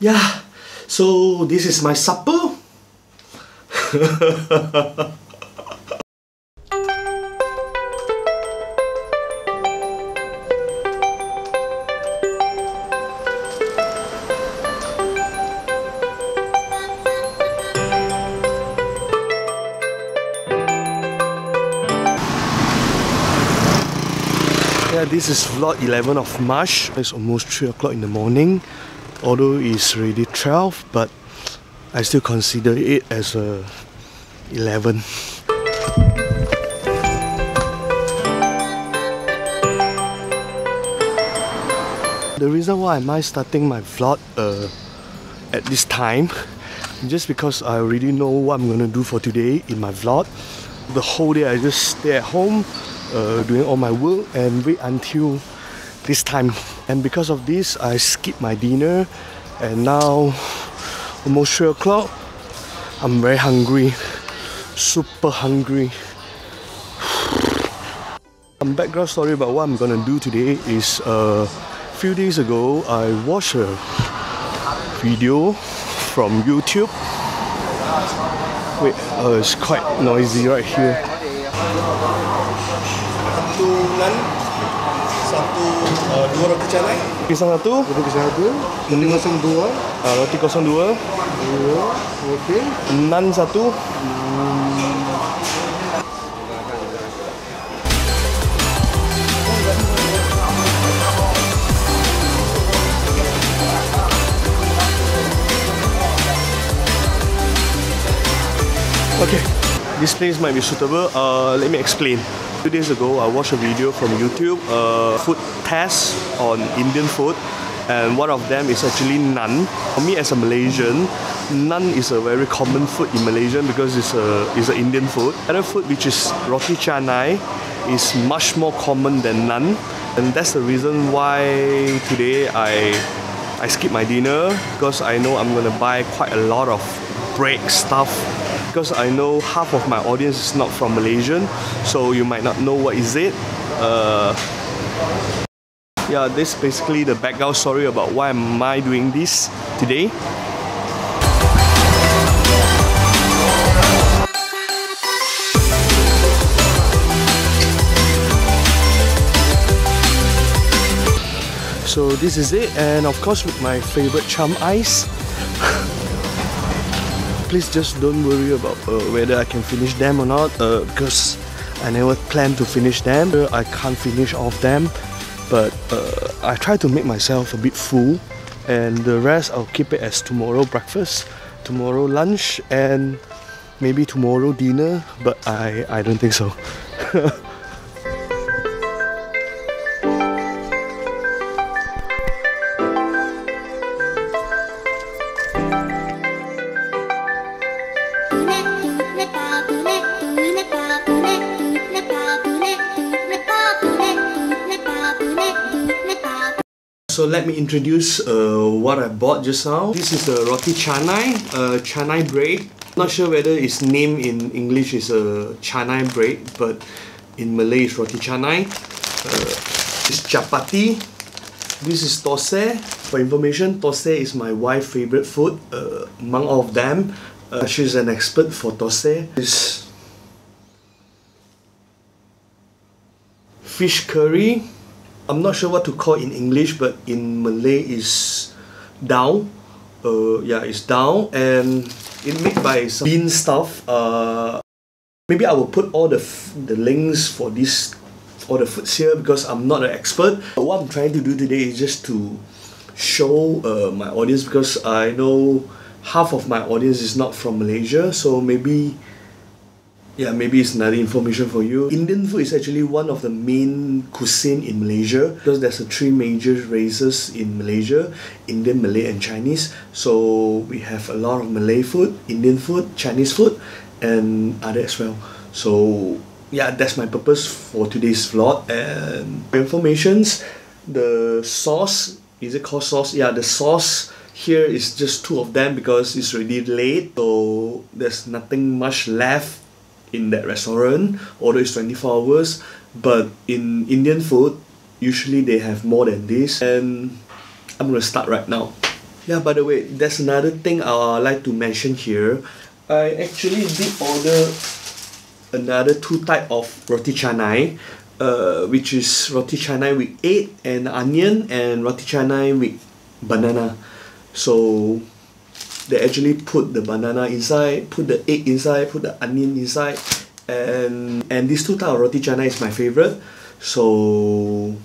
yeah, so this is my supper. Yeah, this is vlog 11 of March. It's almost 3 o'clock in the morning. Although it's already 12, but I still consider it as a 11. The reason why am I starting my vlog uh, at this time just because I already know what I'm gonna do for today in my vlog. The whole day I just stay at home uh, doing all my work and wait until this time. And because of this, I skipped my dinner and now almost 3 o'clock. I'm very hungry, super hungry. Some background story about what I'm gonna do today is a uh, few days ago I watched a video from YouTube. Wait, uh, it's quite noisy right here. Satu uh, dua roti canai. Pisang satu, roti pisang satu. Roti kosong dua. Uh, roti 02, dua. Okey. Nan satu, Okay, this place might be suitable. Uh, let me explain. Two days ago, I watched a video from YouTube, uh, food test on Indian food, and one of them is actually naan. For me, as a Malaysian, naan is a very common food in Malaysia because it's a it's an Indian food. Other food, which is roti canai, is much more common than naan, and that's the reason why today I I skip my dinner because I know I'm gonna buy quite a lot of break stuff because I know half of my audience is not from Malaysian, so you might not know what is it. Uh, yeah, this is basically the background story about why am I doing this today. So this is it, and of course with my favorite cham ice. Please just don't worry about uh, whether I can finish them or not uh, because I never plan to finish them. Uh, I can't finish all of them, but uh, I try to make myself a bit full, and the rest I'll keep it as tomorrow breakfast, tomorrow lunch, and maybe tomorrow dinner. But I I don't think so. So let me introduce uh, what I bought just now. This is a roti canai, uh, canai bread. Not sure whether its name in English is a canai bread, but in Malay it's roti canai. Uh, it's chapati. This is tosai. For information, tosai is my wife's favorite food uh, among all of them. Uh, she's an expert for tosai. This fish curry. I'm not sure what to call in English, but in Malay is dal. Uh, yeah, it's dal, and it made by some bean stuff. Uh, maybe I will put all the the links for this all the foods here because I'm not an expert. But what I'm trying to do today is just to show uh, my audience because I know half of my audience is not from Malaysia, so maybe yeah, maybe it's another information for you. Indian food is actually one of the main cuisine in Malaysia because there's a three major races in Malaysia: Indian, Malay, and Chinese. So we have a lot of Malay food, Indian food, Chinese food, and other as well. So yeah, that's my purpose for today's vlog. And informations, the sauce is it called sauce? Yeah, the sauce here is just two of them because it's already late, so there's nothing much left in that restaurant, although it's 24 hours. But in Indian food, usually they have more than this. And I'm gonna start right now. Yeah, by the way, there's another thing I'd like to mention here. I actually did order another two type of roti canai, uh, which is roti canai with egg and onion and roti canai with banana. So they actually put the banana inside, put the egg inside, put the onion inside, and and this two type of roti canai is my favorite. So